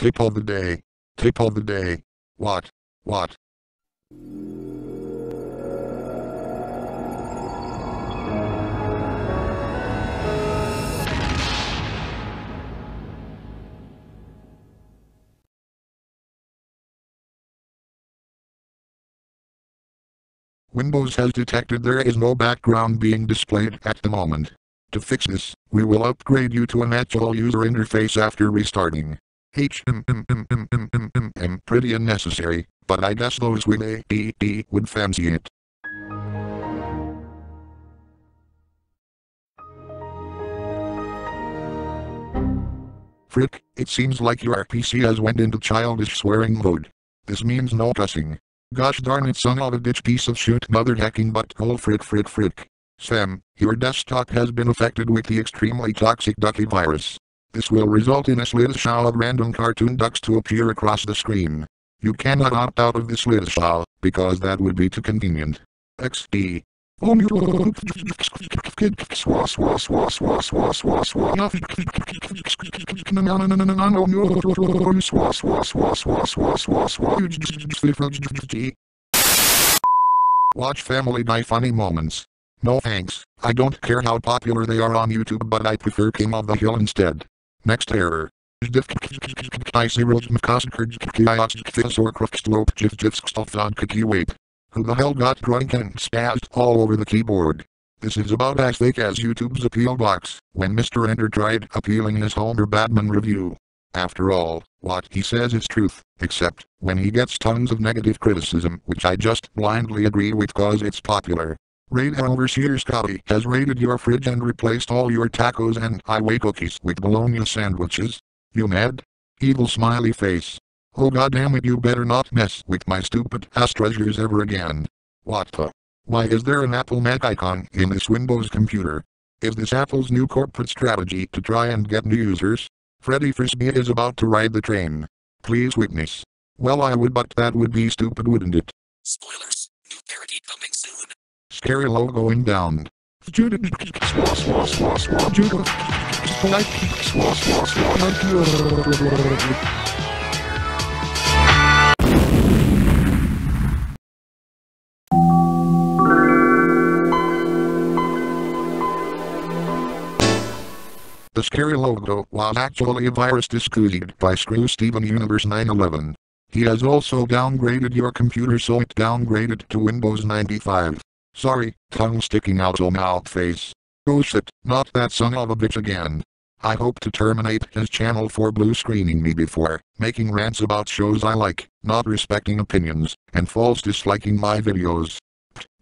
Tip of the day. Tip of the day. What? What? Windows has detected there is no background being displayed at the moment. To fix this, we will upgrade you to an actual user interface after restarting. HMMMMMMM pretty unnecessary, but I guess those with ADD would fancy it. Frick, it seems like your PC has went into childish swearing mode. This means no cussing. Gosh darn it son of a piece of shit mother hacking butthole oh frick frick frick. Sam, your desktop has been affected with the extremely toxic ducky virus. This will result in a slideshow of random cartoon ducks to appear across the screen. You cannot opt out of the slideshow, because that would be too convenient. XD. Watch Family Guy funny moments. No thanks, I don't care how popular they are on YouTube but I prefer King of the Hill instead. Next error. I. Who the hell got drunk and spazzed all over the keyboard? This is about as fake as YouTube's appeal box, when Mr. Enter tried appealing his Homer Batman review. After all, what he says is truth, except when he gets tons of negative criticism which I just blindly agree with cause it's popular. Radar Overseer Scotty has raided your fridge and replaced all your tacos and highway cookies with bologna sandwiches. You mad? Evil smiley face. Oh goddamn it you better not mess with my stupid ass treasures ever again. What the? Why is there an Apple Mac icon in this Windows computer? Is this Apple's new corporate strategy to try and get new users? Freddy Fazbear is about to ride the train. Please witness. Well I would but that would be stupid wouldn't it? Spoilers. New parody coming. Scary logo going down. The scary logo was actually a virus discovered by Screw Steven Universe 911. He has also downgraded your computer so it downgraded to Windows 95. Sorry, tongue sticking out so mouth face. Oh shit, not that son of a bitch again. I hope to terminate his channel for blue screening me before making rants about shows I like, not respecting opinions, and false disliking my videos.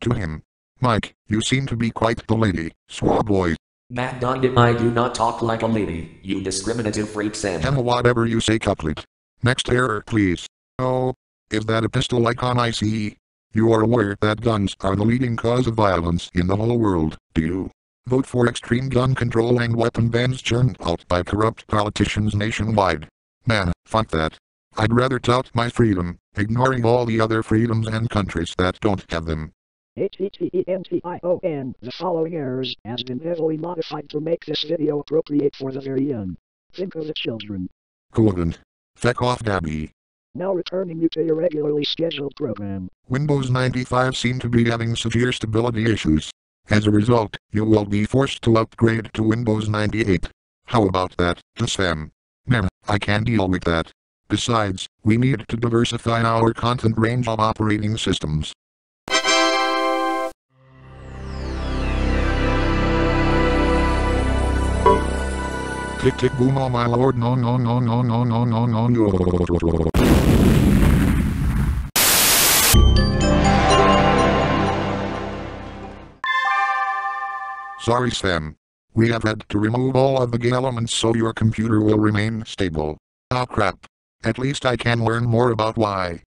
To him. Mike, you seem to be quite the lady, swab boy. Matt Dundon, I do not talk like a lady, you discriminative freak Sam. Emma whatever you say couplet. Next error please. Oh. Is that a pistol icon I see? You are aware that guns are the leading cause of violence in the whole world, do you? Vote for extreme gun control and weapon bans churned out by corrupt politicians nationwide. Man, fuck that. I'd rather tout my freedom, ignoring all the other freedoms and countries that don't have them. H-E-T-E-N-T-I-O-N. The following errors has been heavily modified to make this video appropriate for the very young. Think of the children. Couldn't. Feck off Gabby. Now returning you to your regularly scheduled program. Windows 95 seem to be having severe stability issues. As a result, you will be forced to upgrade to Windows 98. How about that, Sam? Meh, I can deal with that. Besides, we need to diversify our content range of operating systems. Tick tick boom oh my lord no no no no no no no no no Sorry Sam. We have had to remove all of the elements so your computer will remain stable. Oh crap. At least I can learn more about why.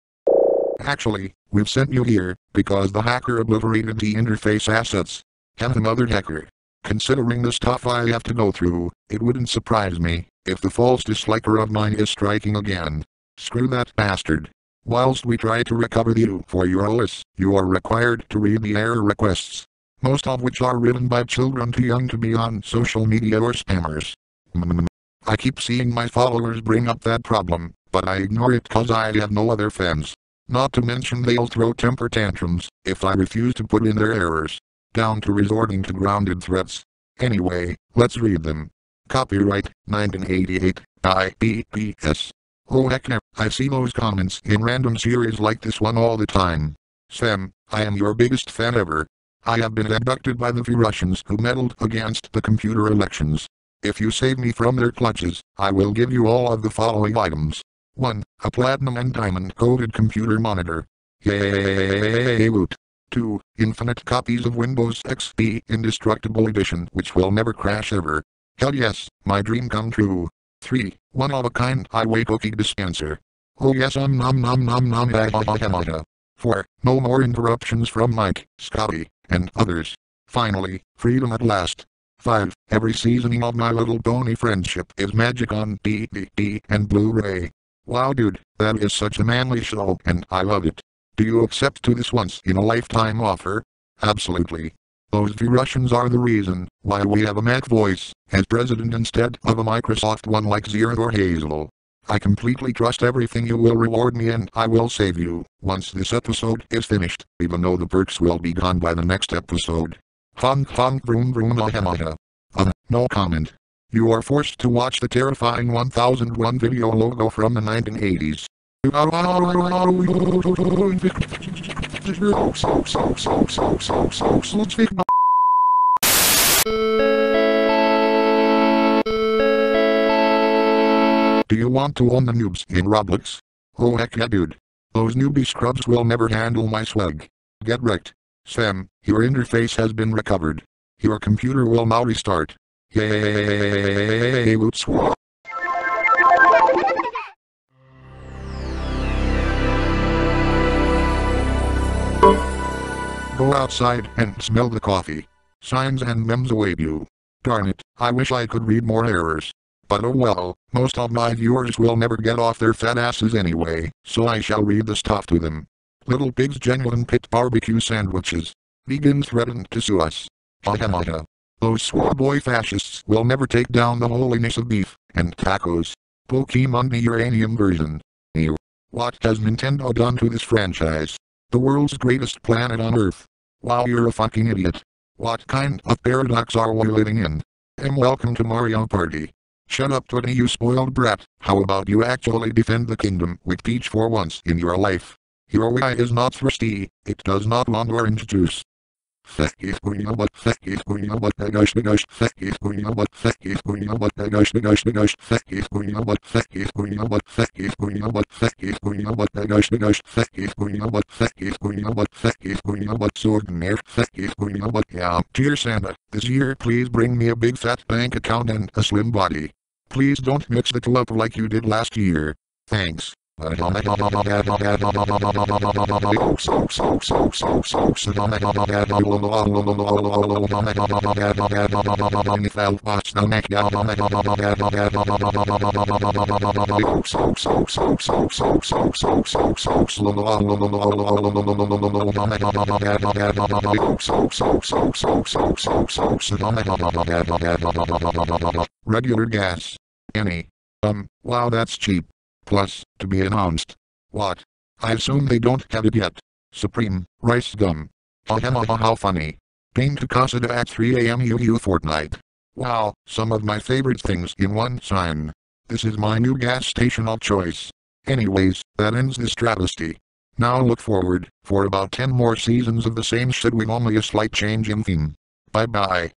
Actually, we've sent you here, because the hacker obliterated the interface assets. Have another hacker. Considering the stuff I have to go through, it wouldn't surprise me if the false disliker of mine is striking again. Screw that bastard. Whilst we try to recover you for your OS, you are required to read the error requests. Most of which are written by children too young to be on social media or spammers. I keep seeing my followers bring up that problem, but I ignore it cause I have no other fans. Not to mention they'll throw temper tantrums if I refuse to put in their errors. Down to resorting to grounded threats. Anyway, let's read them. Copyright 1988 by BPS. Oh heck I see those comments in random series like this one all the time. Sam, I am your biggest fan ever. I have been abducted by the few Russians who meddled against the computer elections. If you save me from their clutches, I will give you all of the following items. 1. A platinum and diamond coated computer monitor. Yay woot. 2. Infinite copies of Windows XP Indestructible Edition which will never crash ever. Hell yes, my dream come true. 3. One of a kind highway cookie dispenser. Oh yes um nom nom nom nom ha ha ha ha ha. 4. No more interruptions from Mike, Scotty, and others. Finally, freedom at last. 5. Every seasoning of My Little Pony friendship is magic on DVD and Blu-ray. Wow dude, that is such a manly show and I love it. Do you accept to this once in a lifetime offer? Absolutely. Those few Russians are the reason why we have a Mac voice as president instead of a Microsoft one like Zira or Hazel. I completely trust everything you will reward me and I will save you once this episode is finished, even though the perks will be gone by the next episode. Honk honk vroom vroom aha Uh, no comment. You are forced to watch the terrifying 1001 video logo from the 1980s. Do you want to own the noobs in Roblox? Oh heck yeah dude. Those newbie scrubs will never handle my swag. Get wrecked. Sam, your interface has been recovered. Your computer will now restart. Yay. Go outside and smell the coffee. Signs and memes await you. Darn it, I wish I could read more errors. But oh well, most of my viewers will never get off their fat asses anyway, so I shall read the stuff to them. Little Pig's Genuine Pit Barbecue Sandwiches. Vegans threaten to sue us. Haha. Those swore boy fascists will never take down the holiness of beef and tacos. Pokemon the uranium version. Ew. What has Nintendo done to this franchise? The world's greatest planet on Earth. Wow you're a fucking idiot. What kind of paradox are we living in? And welcome to Mario Party. Shut up Tony you spoiled brat, how about you actually defend the kingdom with Peach for once in your life? Your way is not thirsty, it does not want orange juice. But yeah. Dear Santa, this year please bring me a big fat bank account and a slim body. Please don't mix the two up like you did last year. Thanks. Regular gas. Any. Um, wow that's cheap. Plus, to be announced. What? I assume they don't have it yet. Supreme, rice gum. Ha ha ha how funny. Pain to Casada at 3am UU Fortnite. Wow, some of my favorite things in one sign. This is my new gas station of choice. Anyways, that ends this travesty. Now look forward, for about 10 more seasons of the same shit with only a slight change in theme. Bye bye.